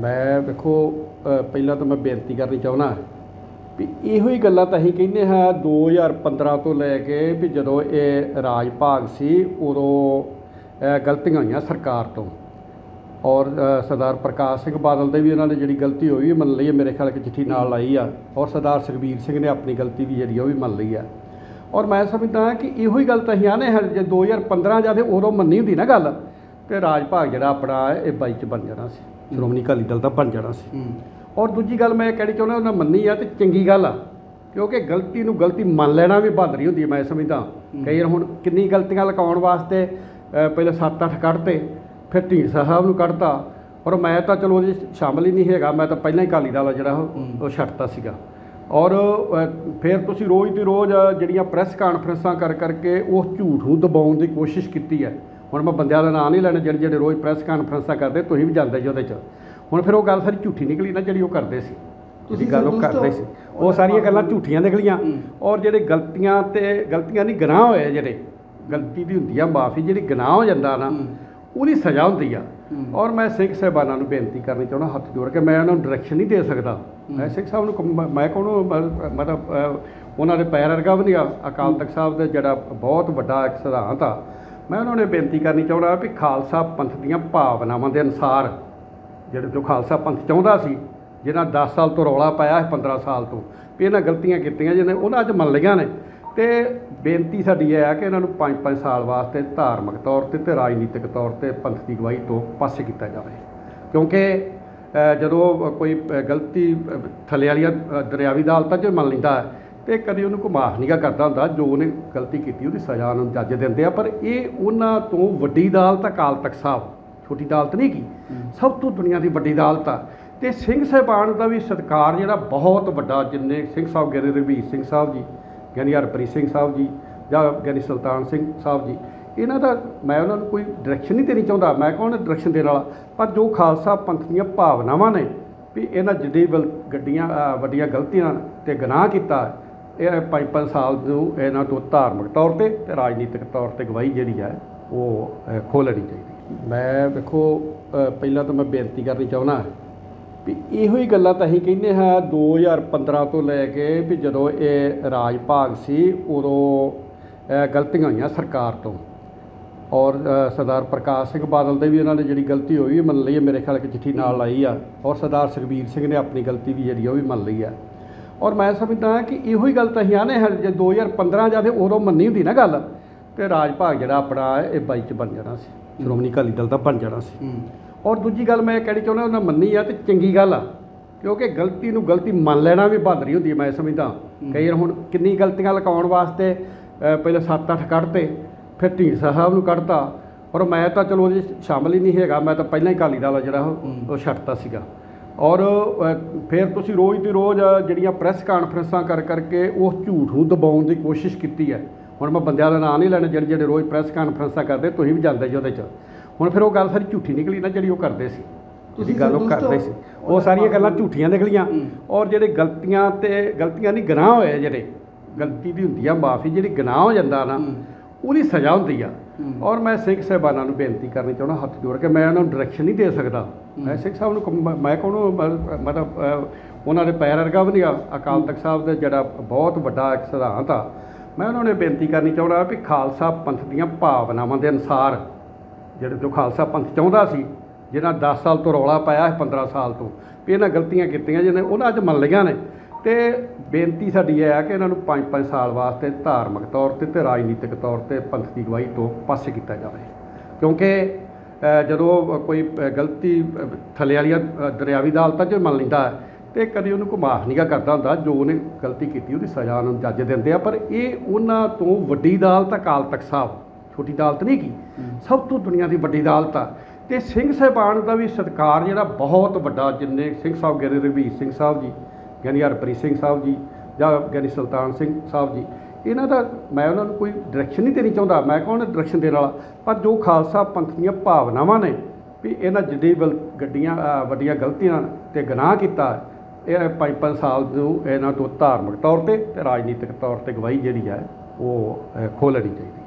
ਮੈਂ ਵੇਖੋ ਪਹਿਲਾਂ ਤਾਂ ਮੈਂ ਬੇਨਤੀ ਕਰਨੀ ਚਾਹੁੰਦਾ ਵੀ ਇਹੋ ਹੀ ਗੱਲਾਂ ਤਾਂ ਅਸੀਂ ਕਹਿੰਦੇ ਹਾਂ 2015 ਤੋਂ ਲੈ ਕੇ ਵੀ ਜਦੋਂ ਇਹ ਰਾਜ ਭਾਗ ਸੀ, ਉਦੋਂ ਗਲਤੀਆਂ ਹੋਈਆਂ ਸਰਕਾਰ ਤੋਂ। ਔਰ ਸਰਦਾਰ ਪ੍ਰਕਾਸ਼ ਸਿੰਘ ਬਾਦਲ ਦੇ ਵੀ ਉਹਨਾਂ ਨੇ ਜਿਹੜੀ ਗਲਤੀ ਹੋਈ ਉਹ ਮੰਨ ਲਈ ਹੈ, ਮੇਰੇ ਖਿਆਲ ਕਿ ਚਿੱਠੀ ਨਾਲ ਆਈ ਆ। ਔਰ ਸਰਦਾਰ ਸੁਖਬੀਰ ਸਿੰਘ ਨੇ ਆਪਣੀ ਗਲਤੀ ਵੀ ਜਿਹੜੀ ਆ ਉਹ ਵੀ ਮੰਨ ਲਈ ਆ। ਔਰ ਮੈਂ ਸਮਝਦਾ ਕਿ ਇਹੋ ਹੀ ਗੱਲ ਤਾਂ ਅਸੀਂ ਆਨੇ ਹਾਂ, ਜੇ 2015 ਜਦ ਉਦੋਂ ਮੰਨੀ ਹੁੰਦੀ ਨਾ ਗੱਲ, ਤੇ ਰਾਜ ਭਾਗ ਜਿਹੜਾ ਆਪਣਾ ਇਹ ਬਾਈ ਚ ਬਣ ਜਾਣਾ ਸੀ। ਸ਼੍ਰੋਮਣੀ ਅਕਾਲੀ ਦਲ ਦਾ ਬਣ ਜਾਣਾ ਸੀ। ਔਰ ਦੂਜੀ ਗੱਲ ਮੈਂ ਇਹ ਕਹਿਣੀ ਚਾਹੁੰਦਾ ਉਹਨਾਂ ਮੰਨੀ ਆ ਤੇ ਚੰਗੀ ਗੱਲ ਆ ਕਿਉਂਕਿ ਗਲਤੀ ਨੂੰ ਗਲਤੀ ਮੰਨ ਲੈਣਾ ਵੀ ਬਹਾਦਰੀ ਹੁੰਦੀ ਹੈ ਮੈਂ ਸਮਝਦਾ। ਕਈ ਵਾਰ ਹੁਣ ਕਿੰਨੀ ਗਲਤੀਆਂ ਲਕਾਉਣ ਵਾਸਤੇ ਪਹਿਲਾਂ 7-8 ਕੱਢਤੇ ਫਿਰ ਢੀਂਡਸਾ ਸਾਹਿਬ ਨੂੰ ਕੱਢਤਾ। ਔਰ ਮੈਂ ਤਾਂ ਚਲੋ ਉਹਦੇ ਸ਼ਾਮਲ ਹੀ ਨਹੀਂ ਹੈਗਾ ਮੈਂ ਤਾਂ ਪਹਿਲਾਂ ਹੀ ਅਕਾਲੀ ਦਲ ਜਿਹੜਾ ਉਹ ਉਹ ਛੱਡਤਾ ਸੀਗਾ। ਔਰ ਫਿਰ ਤੁਸੀਂ ਰੋਜ਼ ਦੀ ਰੋਜ਼ ਜਿਹੜੀਆਂ ਪ੍ਰੈਸ ਕਾਨਫਰੰਸਾਂ ਕਰ ਕਰਕੇ ਉਸ ਝੂਠ ਨੂੰ ਦਬਾਉਣ ਦੀ ਕੋਸ਼ਿਸ਼ ਕੀਤੀ ਹੈ। ਹੁਣ ਮੈਂ ਬੰਦਿਆਂ ਦਾ ਨਾਂ ਨਹੀਂ ਲੈਣਾ ਜਿਹੜੇ ਜਿਹੜੇ ਰੋਜ਼ ਪ੍ਰੈਸ ਕਾਨਫਰੰਸਾਂ ਕਰਦੇ ਤੁਸੀਂ ਵੀ ਜਾਂਦੇ ਜੀ ਉਹਦੇ 'ਚ। ਹੁਣ ਫਿਰ ਉਹ ਗੱਲ ਸਾਰੀ ਝੂਠੀ ਨਿਕਲੀ ਨਾ ਜਿਹੜੀ ਉਹ ਕਰਦੇ ਸੀ। ਤੁਸੀਂ ਗੱਲ ਉਹ ਕਰਦੇ? ਸੀ। ਉਹ ਸਾਰੀਆਂ ਗੱਲਾਂ ਝੂਠੀਆਂ ਨਿਕਲੀਆਂ। ਔਰ ਜਿਹੜੇ ਗਲਤੀਆਂ ਤੇ ਗਲਤੀਆਂ ਨਹੀਂ ਗੁਨਾਹ ਹੋਏ ਜਿਹੜੇ। ਗਲਤੀ ਦੀ ਹੁੰਦੀ ਆ ਮਾਫੀ ਜਿਹੜੀ ਗੁਨਾਹ ਹੋ ਜਾਂਦਾ ਨਾ। ਉਹਦੀ ਸਜ਼ਾ ਹੁੰਦੀ ਆ। ਔਰ ਮੈਂ ਸਿੰਘ ਸਾਹਿਬਾਨਾਂ ਨੂੰ ਬੇਨਤੀ ਕਰਨੀ ਚਾਹੁੰਦਾ ਹੱਥ ਜੋੜ ਕੇ। ਮੈਂ ਉਹਨਾਂ ਨੂੰ ਡਾਇਰੈਕਸ਼ਨ ਨਹੀਂ ਦੇ ਸਕਦਾ। ਮੈਂ ਸਿੰਘ ਸਾਹਿਬ ਨੂੰ ਮੈਂ ਕੋਣੋਂ ਮਤਲਬ ਉਹਨਾਂ ਦੇ ਪੈਰ ਵਰਗਾ ਵੀ ਨਹੀਂ ਅਕਾਲ ਤਖਤ ਸਾਹਿਬ ਦਾ ਜਿਹੜਾ ਬਹੁਤ ਵੱਡਾ ਇੱਕ ਸਿਧਾਂਤ ਆ ਮੈਂ ਉਹਨਾਂ ਨੂੰ ਇਹ ਬੇਨਤੀ ਕਰਨੀ ਚਾਹੁੰਦਾ ਵੀ ਖਾਲਸਾ ਪੰਥ ਦੀਆਂ ਭਾਵਨਾਵਾਂ ਦੇ ਅਨੁਸਾਰ, ਜਿਹੜੇ ਜੋ ਖਾਲਸਾ ਪੰਥ ਚਾਹੁੰਦਾ ਸੀ, ਜਿਹਨਾਂ 10 ਸਾਲ ਤੋਂ ਰੌਲਾ ਪਾਇਆ ਹੈ 15 ਸਾਲ ਤੋਂ, ਵੀ ਇਹਨਾਂ ਗਲਤੀਆਂ ਕੀਤੀਆਂ ਜਿਹਨੇ, ਉਹਨਾਂ ਅੱਜ ਮੰਨ ਲਈਆਂ ਨੇ। ਤੇ ਬੇਨਤੀ ਸਾਡੀ ਇਹ ਹੈ ਕਿ ਇਹਨਾਂ ਨੂੰ 5-5 ਸਾਲ ਵਾਸਤੇ ਧਾਰਮਿਕ ਤੌਰ ਤੇ ਤੇ ਰਾਜਨੀਤਿਕ ਤੌਰ ਤੇ ਪੰਥ ਦੀ ਗਵਾਹੀ ਤੋਂ ਪਾਸੇ ਕੀਤਾ ਜਾਵੇ। ਕਿਉਂਕਿ ਜਦੋਂ ਕੋਈ ਗਲਤੀ ਥੱਲੇ ਵਾਲੀਆਂ ਦਰਿਆਵੀ ਅਦਾਲਤਾਂ 'ਚ ਮੰਨ ਲੈਂਦਾ ਤੇ ਕਦੀ ਉਹਨੂੰ ਕੋਈ ਮਾਫ ਨਹੀਂਗਾ ਕਰਦਾ ਹੁੰਦਾ ਜੋ ਉਹਨੇ ਗਲਤੀ ਕੀਤੀ ਉਹਦੀ ਸਜ਼ਾ ਨੂੰ ਜੱਜ ਦਿੰਦੇ ਆ ਪਰ ਇਹ ਉਹਨਾਂ ਤੋਂ ਵੱਡੀ ਅਦਾਲਤ ਅਕਾਲ ਤਖਤ ਸਾਹਿਬ। ਛੋਟੀ ਅਦਾਲਤ ਨਹੀਂ ਕੀ ਸਭ ਤੋਂ ਦੁਨੀਆ ਦੀ ਵੱਡੀ ਅਦਾਲਤ ਆ। ਤੇ ਸਿੰਘ ਸਾਹਿਬਾਨ ਦਾ ਵੀ ਸਤਿਕਾਰ ਜਿਹੜਾ ਬਹੁਤ ਵੱਡਾ ਜਿੰਨੇ ਸਿੰਘ ਸਾਹਿਬ ਗਿਆਨੀ ਰਘਬੀਰ ਸਿੰਘ ਸਾਹਿਬ ਜੀ ਗਿਆਨੀ ਹਰਪ੍ਰੀਤ ਸਿੰਘ ਸਾਹਿਬ ਜੀ ਜਾਂ ਗਿਆਨੀ ਸੁਲਤਾਨ ਸਿੰਘ ਸਾਹਿਬ ਜੀ ਇਹਨਾਂ ਦਾ ਮੈਂ ਉਹਨਾਂ ਨੂੰ ਕੋਈ ਡਾਇਰੈਕਸ਼ਨ ਨਹੀਂ ਦੇਣੀ ਚਾਹੁੰਦਾ। ਮੈਂ ਕੌਣ ਡਾਇਰੈਕਸ਼ਨ ਦੇਣ ਵਾਲਾ। ਪਰ ਜੋ ਖਾਲਸਾ ਪੰਥ ਦੀਆਂ ਭਾਵਨਾਵਾਂ ਨੇ ਵੀ ਇਹਨਾਂ ਜਿੱਡੀ ਗੱਡੀਆਂ ਵੱਡੀਆਂ ਗਲਤੀਆਂ ਤੇ ਗੁਨਾਹ ਕੀਤਾ ਇਹ ਪੰਜ ਪੰਜ ਸਾਲ ਨੂੰ ਇਹਨਾਂ ਤੋਂ ਧਾਰਮਿਕ ਤੌਰ ਤੇ ਤੇ ਰਾਜਨੀਤਿਕ ਤੌਰ ਤੇ ਗਵਾਹੀ ਜਿਹੜੀ ਹੈ ਉਹ ਅ, ਲੈਣੀ ਚਾਹੀਦੀ ਮੈਂ ਵੇਖੋ ਪਹਿਲਾਂ ਤਾਂ ਮੈਂ ਬੇਨਤੀ ਕਰਨੀ ਚਾਹੁੰਦਾ ਵੀ ਇਹੋ ਹੀ ਗੱਲਾਂ ਤਾਂ ਅਸੀਂ ਕਹਿੰਦੇ ਹਾਂ 2015 ਤੋਂ ਲੈ ਕੇ ਵੀ ਜਦੋਂ ਇਹ ਰਾਜ ਭਾਗ ਸੀ ਉਦੋਂ ਗਲਤੀਆਂ ਹੋਈਆਂ ਸਰਕਾਰ ਤੋਂ। ਔਰ ਸਰਦਾਰ ਪ੍ਰਕਾਸ਼ ਸਿੰਘ ਬਾਦਲ ਦੇ ਵੀ ਉਹਨਾਂ ਨੇ ਜਿਹੜੀ ਗਲਤੀ ਹੋਈ ਉਹ ਮੰਨ ਲਈ ਹੈ ਮੇਰੇ ਖਿਆਲ ਕਿ ਚਿੱਠੀ ਨਾਲ ਲਾਈ ਆ। ਔਰ ਸਰਦਾਰ ਸੁਖਬੀਰ ਸਿੰਘ ਨੇ ਆਪਣੀ ਗਲਤੀ ਵੀ ਜਿਹੜੀ ਉਹ ਵੀ ਮੰਨ ਲਈ ਆ। ਔਰ ਮੈਂ ਸਮਝਦਾ ਕਿ ਇਹੋ ਹੀ ਗੱਲ ਤਾਂ ਅਸੀਂ ਆਨੇ ਹਾਂ ਜੇ 2015 ਜਦ ਉਦੋਂ ਮੰਨੀ ਹੁੰਦੀ ਨਾ ਗੱਲ ਤੇ ਰਾਜ ਭਾਗ ਜਿਹੜਾ ਆਪਣਾ ਇਹ ਬਾਈ ਚ ਬਣ ਜਾਣਾ ਸੀ ਸ਼੍ਰੋਮਣੀ ਅਕਾਲੀ ਦਲ ਦਾ ਬਣ ਜਾਣਾ ਸੀ। ਔਰ ਦੂਜੀ ਗੱਲ ਮੈਂ ਕਹਿਣੀ ਚਾਹੁੰਦਾ ਉਹਨਾਂ ਮੰਨੀ ਆ ਤੇ ਚੰਗੀ ਗੱਲ ਆ ਕਿਉਂਕਿ ਗਲਤੀ ਨੂੰ ਗਲਤੀ ਮੰਨ ਲੈਣਾ ਵੀ ਬਹਾਦਰੀ ਹੁੰਦੀ ਹੈ ਮੈਂ ਸਮਝਦਾ ਕਈ ਵਾਰ ਹੁਣ ਕਿੰਨੀ ਗਲਤੀਆਂ ਲਕਾਉਣ ਵਾਸਤੇ ਪਹਿਲਾਂ 7-8 ਕੱਢਤੇ ਫਿਰ ਢੀਂਡਸਾ ਸਾਹਿਬ ਨੂੰ ਕੱਢਤਾ। ਔਰ ਮੈਂ ਤਾਂ ਚਲੋ ਉਹਦੇ ਸ਼ਾਮਲ ਹੀ ਨਹੀਂ ਹੈਗਾ ਮੈਂ ਤਾਂ ਪਹਿਲਾਂ ਹੀ ਅਕਾਲੀ ਦਲ ਜਿਹੜਾ ਉਹ ਉਹ ਛੱਡਤਾ ਸੀਗਾ। ਔਰ ਫਿਰ ਤੁਸੀਂ ਰੋਜ਼ ਦੀ ਰੋਜ਼ ਜਿਹੜੀਆਂ ਪ੍ਰੈਸ ਕਾਨਫਰੰਸਾਂ ਕਰ ਕਰਕੇ ਉਸ ਝੂਠ ਨੂੰ ਦਬਾਉਣ ਦੀ ਕੋਸ਼ਿਸ਼ ਕੀਤੀ ਹੈ ਹੁਣ ਮੈਂ ਬੰਦਿਆਂ ਦਾ ਨਾਂ ਨਹੀਂ ਲੈਣਾ ਜਿਹੜੇ ਜਿਹੜੇ ਰੋਜ਼ ਪ੍ਰੈਸ ਕਾਨਫਰੰਸਾਂ ਕਰਦੇ ਤੁਸੀਂ ਵੀ ਜਾਂਦੇ ਜੀ ਉਹਦੇ 'ਚ ਹੁਣ ਫਿਰ ਉਹ ਗੱਲ ਸਾਰੀ ਝੂਠੀ ਨਿਕਲੀ ਨਾ ਜਿਹੜੀ ਉਹ ਕਰਦੇ ਸੀ ਤੁਸੀਂ ਜਿਹੜੀ ਗੱਲ ਉਹ ਕਰਦੇ? ਸੀ ਉਹ ਸਾਰੀਆਂ ਗੱਲਾਂ ਝੂਠੀਆਂ ਨਿਕਲੀਆਂ। ਔਰ ਜਿਹੜੇ ਗਲਤੀਆਂ ਤੇ ਗਲਤੀਆਂ ਨਹੀਂ ਗੁਨਾਹ ਹੋਏ ਜਿਹੜੇ ਗਲਤੀ ਦੀ ਹੁੰਦੀ ਆ ਮਾਫੀ ਜਿਹੜੀ ਗੁਨਾਹ ਹੋ ਜਾਂਦਾ ਨਾ। ਉਹਦੀ ਸਜ਼ਾ ਹੁੰਦੀ ਆ। ਔਰ ਮੈਂ ਸਿੰਘ ਸਾਹਿਬਾਨਾਂ ਨੂੰ ਬੇਨਤੀ ਕਰਨੀ ਚਾਹੁੰਦਾ ਹੱਥ ਜੋੜ ਕੇ ਮੈਂ ਉਹਨਾਂ ਨੂੰ ਡਾਇਰੈਕਸ਼ਨ ਨਹੀਂ ਦੇ ਸਕਦਾ। ਮੈਂ ਸਿੰਘ ਸਾਹਿਬ ਨੂੰ ਮੈਂ ਕੋਣੋਂ ਮਤਲਬ ਉਹਨਾਂ ਦੇ ਪੈਰ ਵਰਗਾ ਵੀ ਨਹੀਂ ਅਕਾਲ ਤਖਤ ਸਾਹਿਬ ਦਾ ਜਿਹੜਾ ਬਹੁਤ ਵੱਡਾ ਇੱਕ ਸਿਧਾਂਤ ਆ। ਮੈਂ ਉਹਨਾਂ ਨੂੰ ਬੇਨਤੀ ਕਰਨੀ ਚਾਹੁੰਦਾ ਵੀ ਖਾਲਸਾ ਪੰਥ ਦੀਆਂ ਭਾਵਨਾਵਾਂ ਦੇ ਅਨੁਸਾਰ ਜਿਹੜੇ ਜੋ ਖਾਲਸਾ ਪੰਥ ਚਾਹੁੰਦਾ ਸੀ ਜਿਹਨਾਂ 10 ਸਾਲ ਤੋਂ ਰੌਲਾ ਪਾਇਆ ਹੈ 15 ਸਾਲ ਤੋਂ ਵੀ ਇਹਨਾਂ ਗਲਤੀਆਂ ਕੀਤੀਆਂ ਜਿਹਨੇ ਉਹਨਾਂ ਅੱਜ ਮੰਨ ਲਈਆਂ ਨੇ। ਤੇ ਬੇਨਤੀ ਸਾਡੀ ਇਹ ਹੈ ਕਿ ਇਹਨਾਂ ਨੂੰ 5-5 ਸਾਲ ਵਾਸਤੇ ਧਾਰਮਿਕ ਤੌਰ ਤੇ ਤੇ ਰਾਜਨੀਤਿਕ ਤੌਰ ਤੇ ਪੰਥ ਦੀ ਗਵਾਹੀ ਤੋਂ ਪਾਸੇ ਕੀਤਾ ਜਾਵੇ। ਕਿਉਂਕਿ ਜਦੋਂ ਕੋਈ ਗਲਤੀ ਥੱਲੇ ਵਾਲੀਆਂ ਦਰਿਆਵੀ ਅਦਾਲਤਾਂ 'ਚ ਮੰਨ ਲੈਂਦਾ ਹੈ ਤੇ ਕਦੀ ਉਹਨੂੰ ਕੋਈ ਮਾਫ ਨਹੀਂਗਾ ਕਰਦਾ ਹੁੰਦਾ, ਜੋ ਉਹਨੇ ਗਲਤੀ ਕੀਤੀ ਉਹਦੀ ਸਜ਼ਾ ਨੂੰ ਜੱਜ ਦਿੰਦੇ ਆ। ਪਰ ਇਹ ਉਹਨਾਂ ਤੋਂ ਵੱਡੀ ਅਦਾਲਤ ਅਕਾਲ ਤਖਤ ਸਾਹਿਬ। ਛੋਟੀ ਅਦਾਲਤ ਨਹੀਂ ਕੀ ਸਭ ਤੋਂ ਦੁਨੀਆ ਦੀ ਵੱਡੀ ਅਦਾਲਤ ਆ। ਤੇ ਸਿੰਘ ਸਾਹਿਬਾਨ ਦਾ ਵੀ ਸਤਿਕਾਰ ਜਿਹੜਾ ਬਹੁਤ ਵੱਡਾ, ਜਿੰਨੇ ਸਿੰਘ ਸਾਹਿਬ ਗਿਆਨੀ ਰਘਬੀਰ ਸਿੰਘ ਸਾਹਿਬ ਜੀ ਗਿਆਨੀ ਹਰਪ੍ਰੀਤ ਸਿੰਘ ਸਾਹਿਬ ਜੀ ਜਾਂ ਗਿਆਨੀ ਸੁਲਤਾਨ ਸਿੰਘ ਸਾਹਿਬ ਜੀ ਇਹਨਾਂ ਦਾ ਮੈਂ ਉਹਨਾਂ ਨੂੰ ਕੋਈ ਡਾਇਰੈਕਸ਼ਨ ਨਹੀਂ ਦੇਣੀ ਚਾਹੁੰਦਾ। ਮੈਂ ਕੌਣ ਡਾਇਰੈਕਸ਼ਨ ਦੇਣ ਵਾਲਾ। ਪਰ ਜੋ ਖਾਲਸਾ ਪੰਥ ਦੀਆਂ ਭਾਵਨਾਵਾਂ ਨੇ ਵੀ ਇਹਨਾਂ ਜਿੱਡੀ ਵਲ- ਗੱਡੀਆਂ ਵੱਡੀਆਂ ਗਲਤੀਆਂ ਤੇ ਗੁਨਾਹ ਕੀਤਾ ਇਹ ਪੰਜ ਪੰਜ ਸਾਲ ਨੂੰ ਇਹਨਾਂ ਤੋਂ ਧਾਰਮਿਕ ਤੌਰ ਤੇ ਤੇ ਰਾਜਨੀਤਿਕ ਤੌਰ ਤੇ ਗਵਾਹੀ ਜਿਹੜੀ ਹੈ ਉਹ ਅ, ਲੈਣੀ ਚਾਹੀਦੀ